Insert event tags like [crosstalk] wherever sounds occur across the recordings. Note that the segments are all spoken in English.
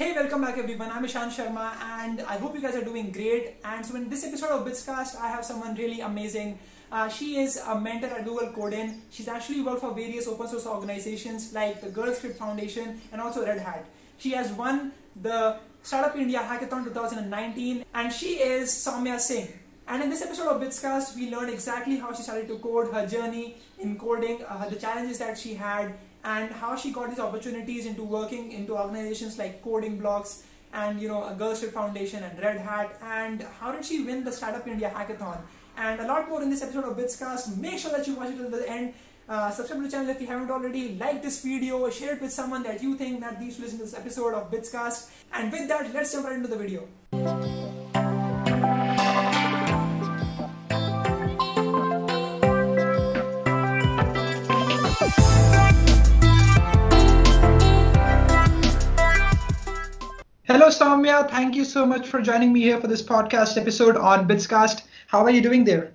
Hey, welcome back everyone. I'm Ishan Sharma and I hope you guys are doing great. And so in this episode of Bitscast, I have someone really amazing. Uh, she is a mentor at Google Code-in. She's actually worked for various open source organizations like the Girl Script Foundation and also Red Hat. She has won the Startup India Hackathon 2019 and she is Saumya Singh. And in this episode of Bitscast, we learned exactly how she started to code, her journey in coding, uh, the challenges that she had, and how she got these opportunities into working into organizations like Coding Blocks and you know Script Foundation and Red Hat, and how did she win the Startup India Hackathon, and a lot more in this episode of Bitscast. Make sure that you watch it till the end. Uh, subscribe to the channel if you haven't already. Like this video, share it with someone that you think that needs to listen to this episode of Bitscast. And with that, let's jump right into the video. Hello, Saumya. Thank you so much for joining me here for this podcast episode on Bitscast. How are you doing there?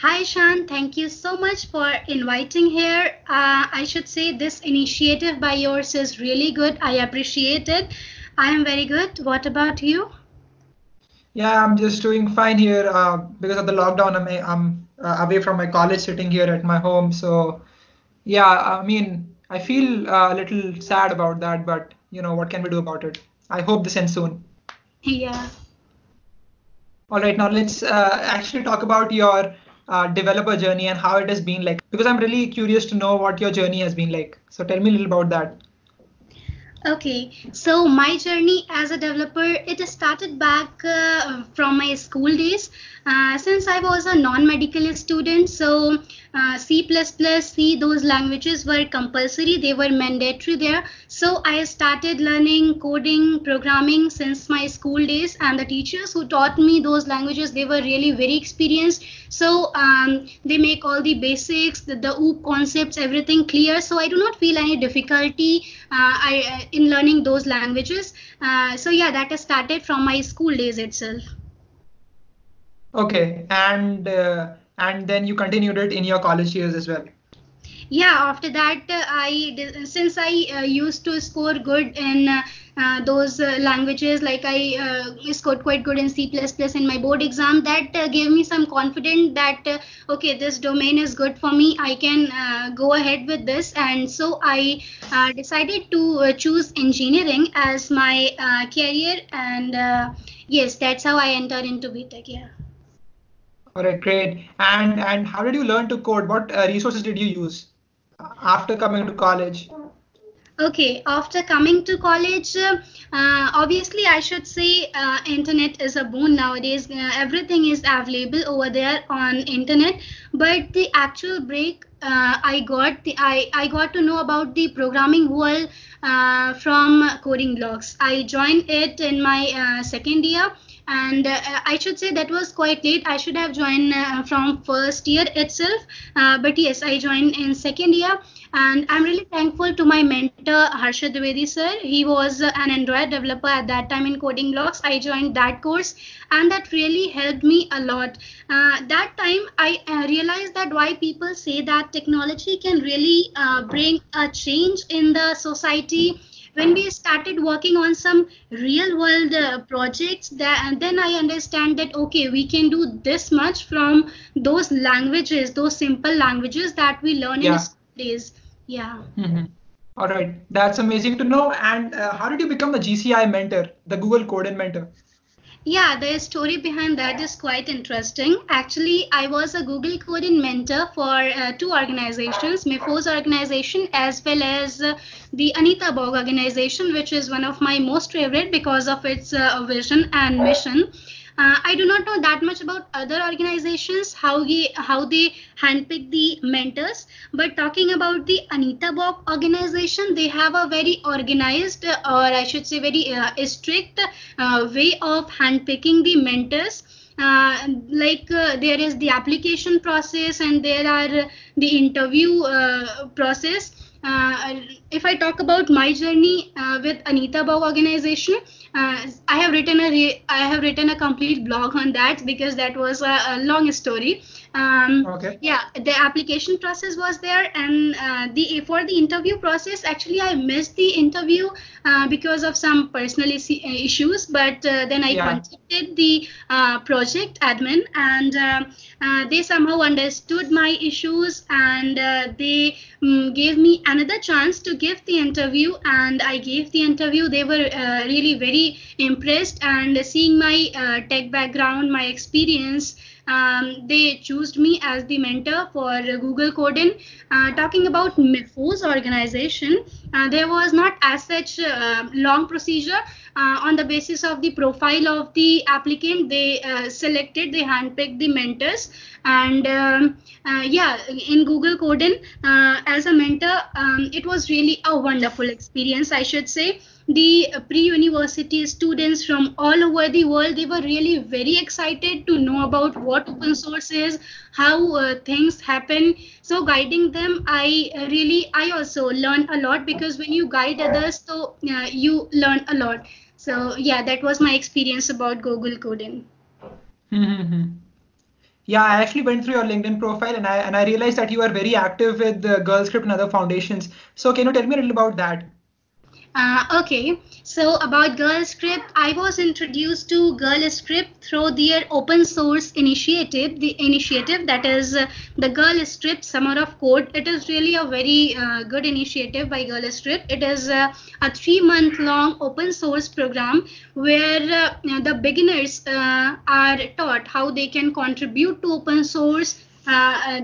Hi, Shan. Thank you so much for inviting here. Uh, I should say this initiative by yours is really good. I appreciate it. I am very good. What about you? Yeah, I'm just doing fine here uh, because of the lockdown. I'm, I'm uh, away from my college, sitting here at my home. So, yeah, I mean, I feel uh, a little sad about that, but you know, what can we do about it? I hope this ends soon. Yeah. All right, now let's uh, actually talk about your uh, developer journey and how it has been like. Because I'm really curious to know what your journey has been like. So tell me a little about that. Okay, so my journey as a developer it started back uh, from my school days. Uh, since I was a non-medical student, so uh, C++, C, those languages were compulsory. They were mandatory there. So I started learning coding, programming since my school days, and the teachers who taught me those languages they were really very experienced. So um, they make all the basics, the, the OOP concepts, everything clear. So I do not feel any difficulty uh, I, in learning those languages. Uh, so yeah, that has started from my school days itself. Okay, and uh, and then you continued it in your college years as well. Yeah, after that, uh, I since I uh, used to score good in uh, Uh, those uh, languages like i uh, scored quite good in c++ in my board exam. That uh, gave me some confidence that uh, okay this domain is good for me. I can uh, go ahead with this. And so i decided to choose engineering as my career. And yes that's how i entered into btech yeah. All right great. And and how did you learn to code? What resources did you use after coming to college Okay, after coming to college, uh, obviously I should say uh, internet is a boon nowadays. Uh, everything is available over there on internet. But the actual break uh, I got, the, I I got to know about the programming world uh, from coding blocks. I joined it in my uh, second year and uh, i should say that was quite late. I should have joined uh, from first year itself. Uh, but yes i joined in second year. And i'm really thankful to my mentor harshad Dwivedi sir. He was an android developer at that time in coding blocks. I joined that course and that really helped me a lot. Uh, that time i uh, realized that why people say that technology can really uh, bring a change in the society when we started working on some real world uh, projects that and then i understand that okay we can do this much from those languages those simple languages that we learn yeah. in school days. Yeah. Mm-hmm. all right. That's amazing to know. And uh, how did you become the gci mentor the google code mentor yeah, the story behind that is quite interesting. Actually, I was a Google Code-in mentor for uh, two organizations, Mifos organization as well as uh, the Anita Borg organization, which is one of my most favorite because of its uh, vision and mission. Uh, I do not know that much about other organizations, how, he, how they handpick the mentors. But talking about the Anita Borg organization, they have a very organized, or I should say, very uh, strict uh, way of handpicking the mentors. Uh, like uh, there is the application process and there are the interview uh, process if I talk about my journey uh, with Anita Borg organization, uh, I have written a I have written a complete blog on that because that was a, a long story. Um, okay. Yeah, the application process was there, and uh, the for the interview process, actually, I missed the interview uh, because of some personal issues. But uh, then I yeah. contacted the uh, project admin, and uh, uh, they somehow understood my issues, and they um, gave me another chance to give the interview. And I gave the interview. They were really very impressed, and seeing my tech background, my experience um, they chose me as the mentor for Google Code-in. Uh, talking about Mifos organization, uh, there was not as such uh, long procedure. Uh, on the basis of the profile of the applicant, they uh, selected, they handpicked the mentors. And um, uh, yeah, in Google Code-in, as a mentor, um, it was really a wonderful experience, I should say. The pre-university students from all over the world they were really very excited to know about what open source is how uh, things happen. So guiding them i really i also learn a lot because when you guide others so uh, you learn a lot so yeah that was my experience about Google Code-in. [laughs] Yeah, I actually went through your LinkedIn profile and I and I realized that you are very active with the Girl Script and other foundations. So can you tell me a little about that? Uh, okay, so about Girl Script, I was introduced to Girl Script through their open source initiative, the initiative that is uh, the Girl Script Summer of Code. It is really a very uh, good initiative by Girl Script. It is uh, a three month long open source program where uh, the beginners uh, are taught how they can contribute to open source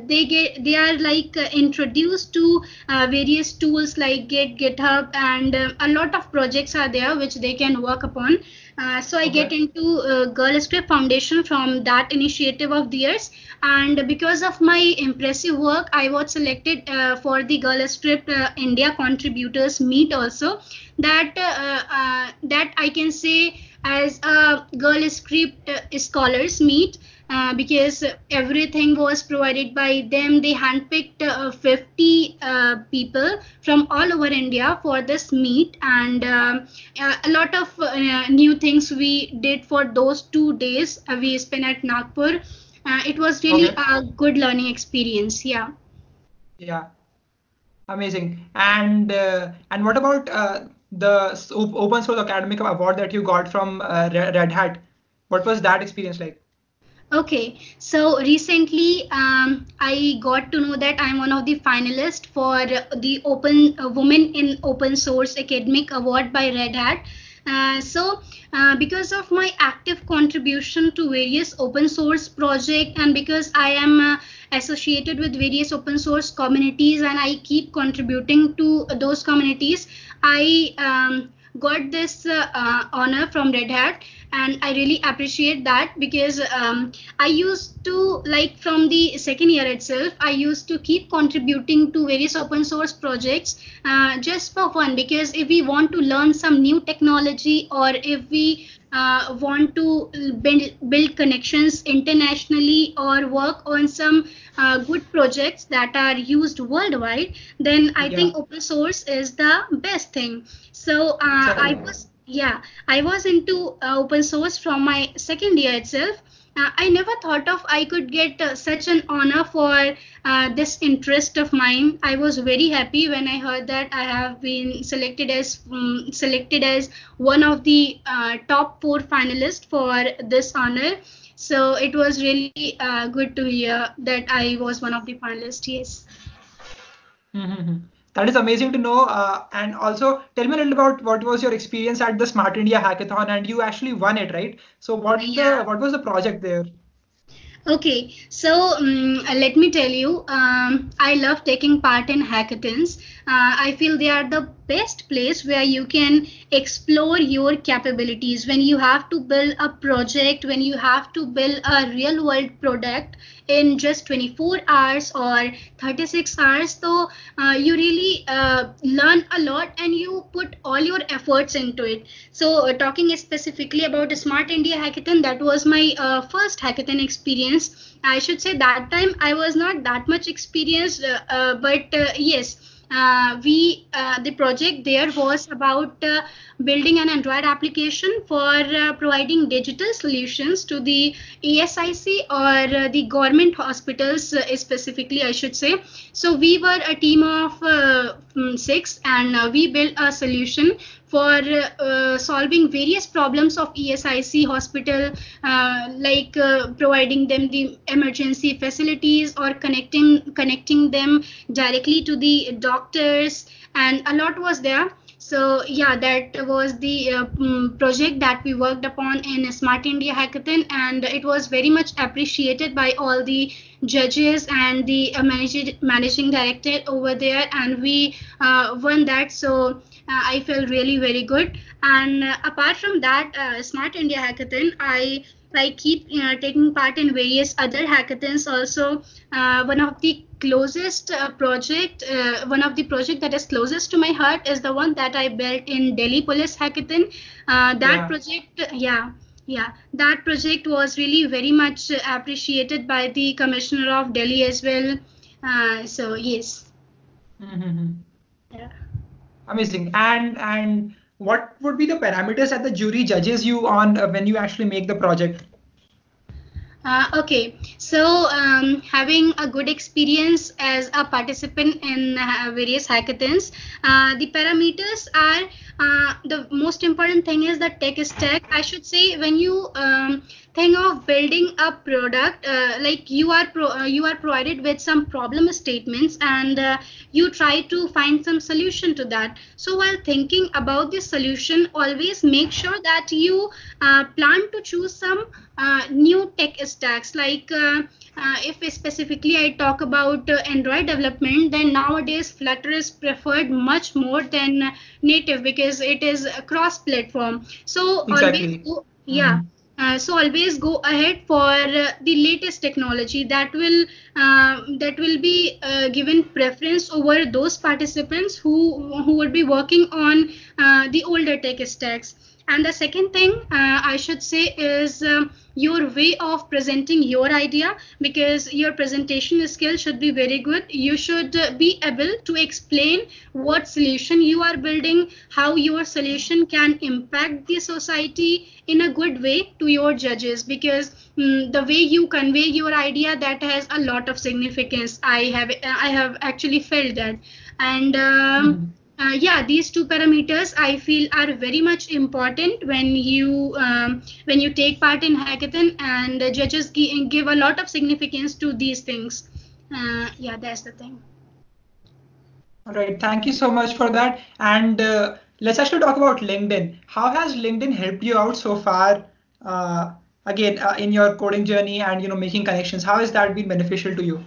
they get they are like uh, introduced to uh, various tools like git github and uh, a lot of projects are there which they can work upon. Uh, so i okay. get into uh, girl script foundation from that initiative of theirs. And because of my impressive work i was selected for the girl script india contributors meet also. That that i can say as a girl script scholars meet uh, because everything was provided by them. They handpicked uh, 50 uh, people from all over India for this meet, and um, uh, a lot of uh, new things we did for those two days we spent at Nagpur. it was really okay. a good learning experience. Yeah. Yeah. Amazing. And and what about the open source academic award that you got from Red Hat? What was that experience like? Okay, so recently um, I got to know that I'm one of the finalists for the Open uh, Women in Open Source Academic Award by Red Hat. Uh, so uh, because of my active contribution to various open source projects and because I am uh, associated with various open source communities and I keep contributing to those communities, I um, got this uh, honor from Red Hat and I really appreciate that because um, I used to like from the second year itself I used to keep contributing to various open source projects uh, just for fun because if we want to learn some new technology or if we uh, want to build, build connections internationally or work on some uh, good projects that are used worldwide, then I yeah. think open source is the best thing. So uh, I was yeah i was into uh, open source from my second year itself. Uh, i never thought of i could get uh, such an honor for uh, this interest of mine. I was very happy when i heard that i have been selected as um, selected as one of the uh, top four finalists for this honor. So it was really uh, good to hear that i was one of the finalists yes. Mm-hmm that is amazing to know. Uh, and also, tell me a little about what was your experience at the Smart India Hackathon, and you actually won it, right? So, what yeah. the, what was the project there? Okay, so um, let me tell you, um, I love taking part in hackathons. Uh, I feel they are the best place where you can explore your capabilities. When you have to build a project, when you have to build a real world product in just 24 hours or 36 hours, so uh, you really uh, learn a lot and you put all your efforts into it. So, uh, talking specifically about Smart India Hackathon, that was my uh, first hackathon experience. I should say that time I was not that much experienced, uh, but yes uh, we uh, the project there was about uh, building an Android application for uh, providing digital solutions to the ESIC or uh, the government hospitals uh, specifically, I should say. So we were a team of mm, six, and we built a solution for uh, solving various problems of ESIC hospital, uh, like uh, providing them the emergency facilities or connecting connecting them directly to the doctors, and a lot was there. So yeah, that was the uh, mm, project that we worked upon in Smart India Hackathon, and it was very much appreciated by all the judges and the uh, managing managing director over there, and we uh, won that. So I feel really very good. And uh, apart from that, uh, Smart India Hackathon, I I keep uh, taking part in various other hackathons. Also, uh, one of the closest uh, project, one of the project that is closest to my heart is the one that I built in Delhi Police Hackathon. that yeah. project, yeah, yeah, that project was really very much appreciated by the Commissioner of Delhi as well. so yes. Mm-hmm. Yeah amazing. And and what would be the parameters that the jury judges you on uh, when you actually make the project? Uh, okay, so um, having a good experience as a participant in uh, various hackathons, uh, the parameters are uh, the most important thing is the tech stack. I should say when you um, think of building a product uh, like you are pro, uh, you are provided with some problem statements and uh, you try to find some solution to that so while thinking about the solution always make sure that you uh, plan to choose some uh, new tech stacks like uh, if specifically I talk about Android development, then nowadays Flutter is preferred much more than native because it is cross-platform. So exactly. always, yeah. Mm-hmm uh, so always go ahead for uh, the latest technology that will uh, that will be uh, given preference over those participants who who would be working on uh, the older tech stacks and the second thing uh, I should say is um, your way of presenting your idea because your presentation skill should be very good. You should uh, be able to explain what solution you are building, how your solution can impact the society in a good way to your judges because um, the way you convey your idea that has a lot of significance. I have I have actually felt that and. Um, mm -hmm uh, yeah these two parameters i feel are very much important when you um, when you take part in hackathon and the judges give a lot of significance to these things. Uh, yeah that's the thing. All right thank you so much for that. And uh, let's actually talk about linkedin. How has linkedin helped you out so far uh, again uh, in your coding journey and you know making connections? How has that been beneficial to you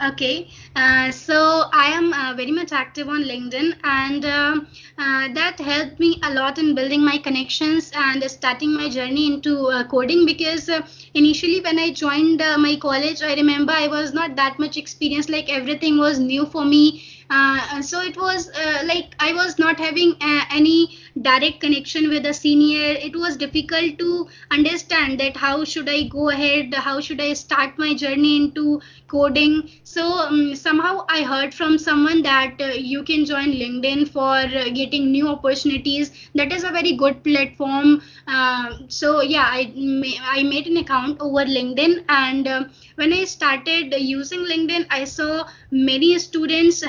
Okay, uh, so I am uh, very much active on LinkedIn, and uh, uh that helped me a lot in building my connections and starting my journey into uh, coding. Because uh, initially, when I joined my college, I remember I was not that much experienced, like everything was new for me. so it was like I was not having any direct connection with a senior it was difficult to understand that how should i go ahead how should i start my journey into coding. So um, somehow i heard from someone that uh, you can join linkedin for uh, getting new opportunities. That is a very good platform. Uh, so yeah i i made an account over linkedin and uh, when i started using linkedin i saw many students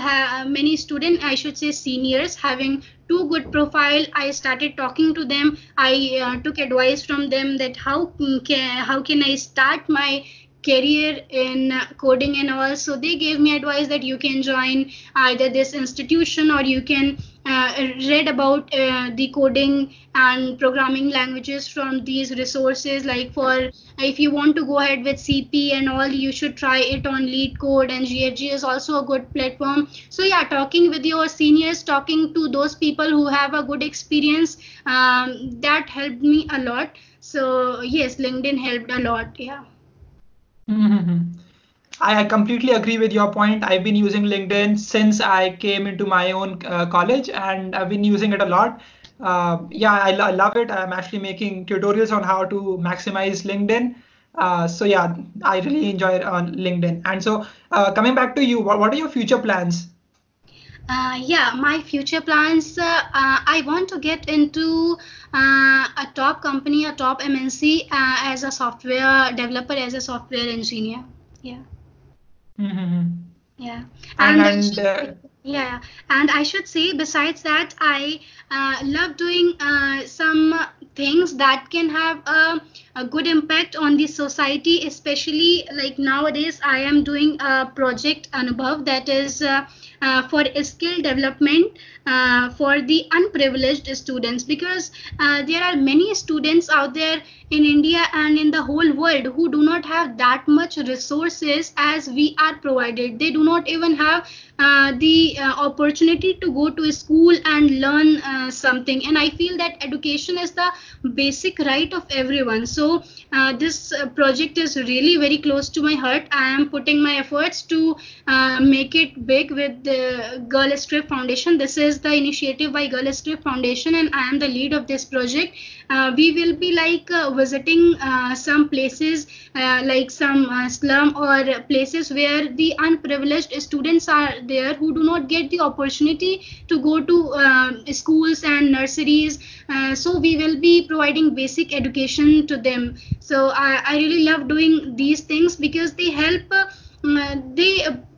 many student i should say seniors having too good profile i started talking to them. I uh, took advice from them that how can how can i start my career in coding and all. So they gave me advice that you can join either this institution or you can uh, read about uh, the coding and programming languages from these resources. Like for if you want to go ahead with cp and all you should try it on LeetCode and gfg is also a good platform. So yeah talking with your seniors talking to those people who have a good experience um, that helped me a lot. So yes linkedin helped a lot yeah. mm-hmm. [laughs] I completely agree with your point. I've been using LinkedIn since I came into my own uh, college and I've been using it a lot. Uh, yeah, I, lo- love it. I'm actually making tutorials on how to maximize LinkedIn. Uh, so yeah, I really enjoy it on LinkedIn. And so uh, coming back to you, what, what are your future plans? Uh, yeah, my future plans. Uh, uh, I want to get into uh, a top company, a top MNC, uh, as a software developer, as a software engineer. Yeah. Mm-hmm. Yeah. And, and uh, yeah, and I should say, besides that, I uh, love doing uh, some things that can have a, a good impact on the society, especially like nowadays, I am doing a project Anubhav that is uh, uh, for skill development uh, for the unprivileged students because uh, there are many students out there in India and in the whole world who do not have that much resources as we are provided. They do not even have uh, uh, opportunity to go to school and learn uh, something. And I feel that education is the basic right of everyone. So uh, this uh, project is really very close to my heart. I am putting my efforts to uh, make it big with the Girl Script Foundation. This is the initiative by Girl Script Foundation, and I am the lead of this project. Uh, we will be like uh, visiting uh, some places like some slum or places where the unprivileged students are there who do not get the opportunity to go to um schools and nurseries. So we will be providing basic education to them. So I, I really love doing these things because they help mm, they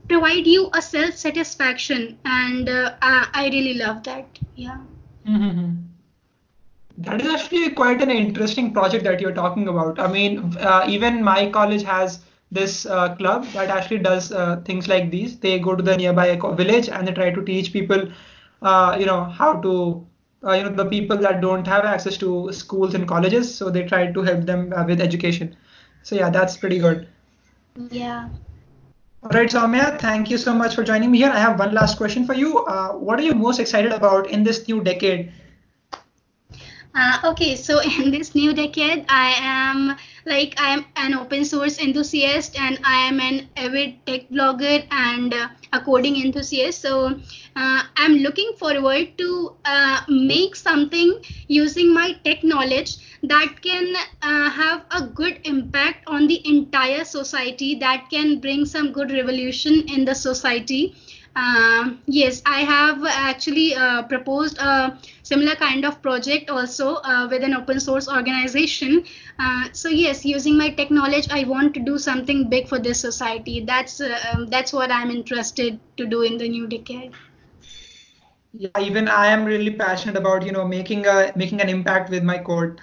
provide you a self satisfaction and uh, I, I really love that. Yeah. Mm-hmm. That is actually quite an interesting project that you're talking about. I mean, uh, even my college has this uh, club that actually does uh, things like these. They go to the nearby village and they try to teach people, uh, you know, how to, uh, you know, the people that don't have access to schools and colleges. So they try to help them uh, with education. So yeah, that's pretty good. yeah All right, Saumya, thank you so much for joining me here. I have one last question for you. Uh, what are you most excited about in this new decade? Uh, okay, so [laughs] in this new decade, I am like I am an open source enthusiast and I am an avid tech blogger and uh, a coding enthusiast. So uh, I'm looking forward to uh, make something using my tech knowledge that can uh, have a good impact on the entire society, that can bring some good revolution in the society. Um, yes, I have actually uh, proposed a similar kind of project also uh, with an open source organization. Uh, so yes, using my tech knowledge, I want to do something big for this society. That's uh, um, that's what I'm interested to do in the new decade. Yeah, even I am really passionate about, you know, making a making an impact with my code.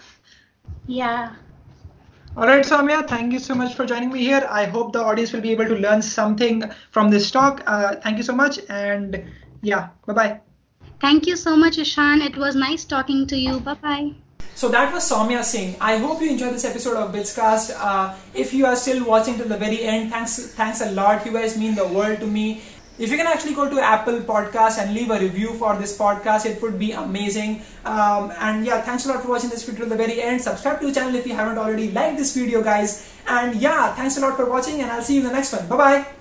Yeah. All right, Saumya, thank you so much for joining me here. I hope the audience will be able to learn something from this talk. Uh, thank you so much, and yeah, bye bye. Thank you so much, Ishan. It was nice talking to you. Bye bye. So that was Saumya Singh. I hope you enjoyed this episode of Bitscast. Uh, if you are still watching till the very end, thanks thanks a lot. You guys mean the world to me. If you can actually go to Apple Podcast and leave a review for this podcast, it would be amazing. Um, and yeah, thanks a lot for watching this video till the very end. Subscribe to the channel if you haven't already. Like this video, guys. And yeah, thanks a lot for watching, and I'll see you in the next one. Bye bye.